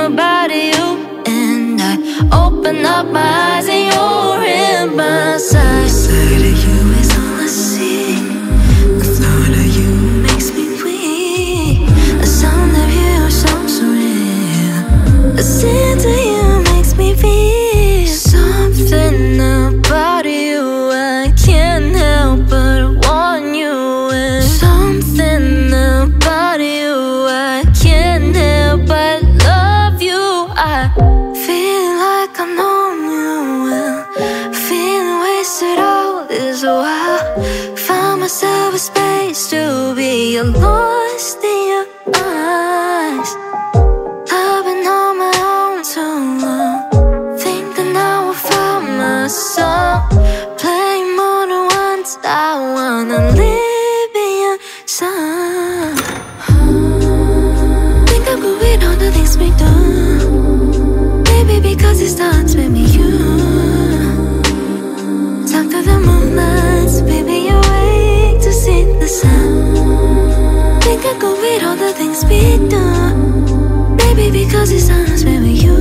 about you And I open up my eyes and you're in my sight feel like I've known you well Feeling wasted all this while. Found myself a space to be lost starts with me. You Talk to the moonlight Baby you wake to see the sun. Think I could with all the things we do Baby, because it starts with you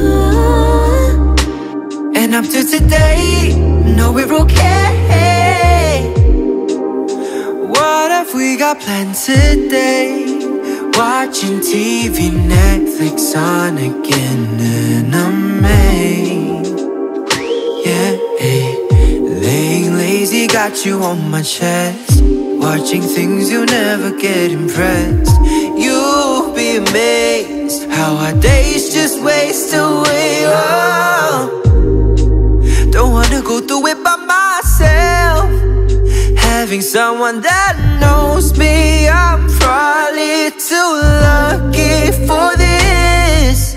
And up to today, no we're okay. What have we got planned today? Watching TV, Netflix on again and I'm amazed Yeah, hey. laying lazy, got you on my chest Watching things you'll never get impressed You'll be amazed how our days just waste away oh. Don't wanna go through it by myself Having someone that knows me I'm probably too lucky for this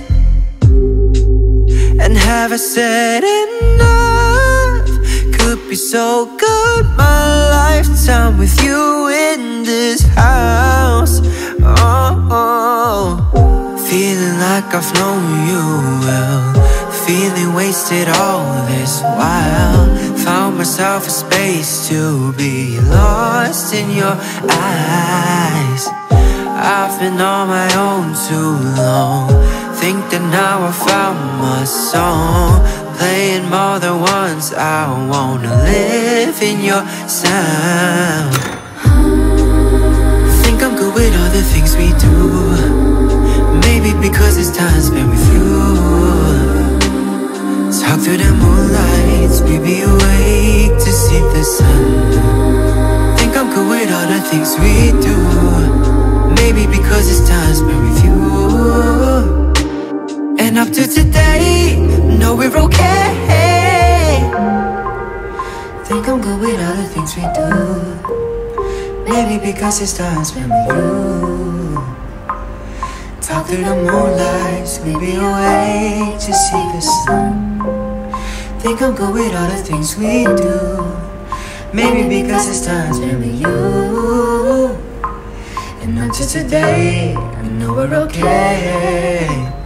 And have I said enough? Could be so good My lifetime with you in this house Oh, oh. Feeling like I've known you well Feeling wasted all this while Found myself a space to be lost in your eyes I've been on my own too long. Think that now I found my song. Playing more than once. I wanna live in your sound. Think I'm good with all the things we do. Maybe because it's time spent with you. Talk through the moonlight, baby awake to see the sun. Think I'm good with all the things we do Maybe because it's time spent with you. And up to today, no we're okay. Think I'm good with all the things we do. Maybe because it's time spent with you. Talk through the moonlight, maybe awake to see the sun. Think I'm good with all the things we do. Maybe because it's time spent with you And until today, I know we're okay